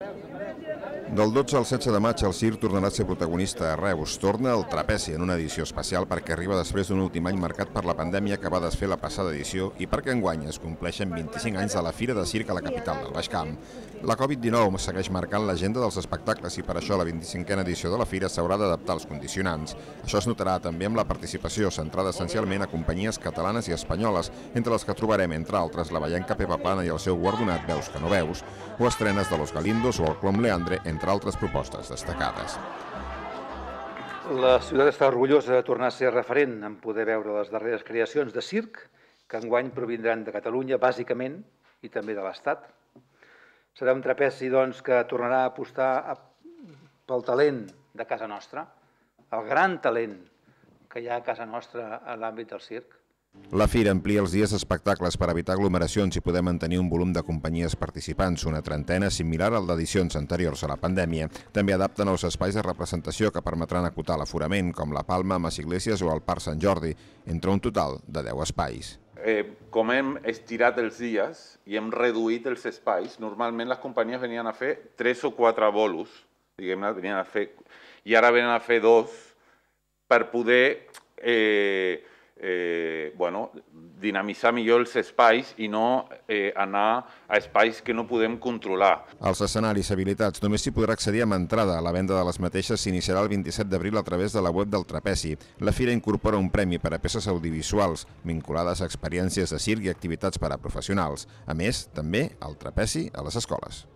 Del 12 al 16 de maig el CIR tornarà a ser protagonista a Reus. Torna el trapeci en una edició especial perquè arriba després d'un últim any marcat per la pandèmia que va desfer la passada edició i perquè enguany es compleixen 25 anys de la Fira de Circ a la capital del Baix Camp. La Covid-19 segueix marcant l'agenda dels espectacles i per això la 25a edició de la Fira s'haurà d'adaptar als condicionants. Això es notarà també amb la participació centrada essencialment a companyies catalanes i espanyoles, entre les que trobarem, entre altres, la Vallenca Pepa Plana i el seu guardonat Veus que no veus, o estrenes de Los Galindos o el Clom Leandre, entre altres propostes destacades. La ciutat està orgullosa de tornar a ser referent en poder veure les darreres creacions de circ que enguany provindran de Catalunya, bàsicament, i també de l'Estat. Serà un trapezi, doncs, que tornarà a apostar a, pel talent de casa nostra, el gran talent que hi ha a casa nostra en l'àmbit del circ. La Fira amplia els dies d'espectacles per evitar aglomeracions i poder mantenir un volum de companyies participants, una trentena similar al d'edicions anteriors a la pandèmia. També adapta nous espais de representació que permetran acotar l'aforament, com la Palma, Mas Iglesias o el Parc Sant Jordi, entre un total de 10 espais. Eh, com hem estirat els dies i hem reduït els espais, normalment les companyies venien a fer tres o quatre bolos, diguem-ne, venien a fer, i ara venen a fer dos per poder eh, eh, bueno, dinamitzar millor els espais i no eh, anar a espais que no podem controlar. Els escenaris habilitats només s'hi podrà accedir amb entrada. La venda de les mateixes s'iniciarà el 27 d'abril a través de la web del Trapezi. La fira incorpora un premi per a peces audiovisuals vinculades a experiències de circ i activitats per a professionals. A més, també el Trapezi a les escoles.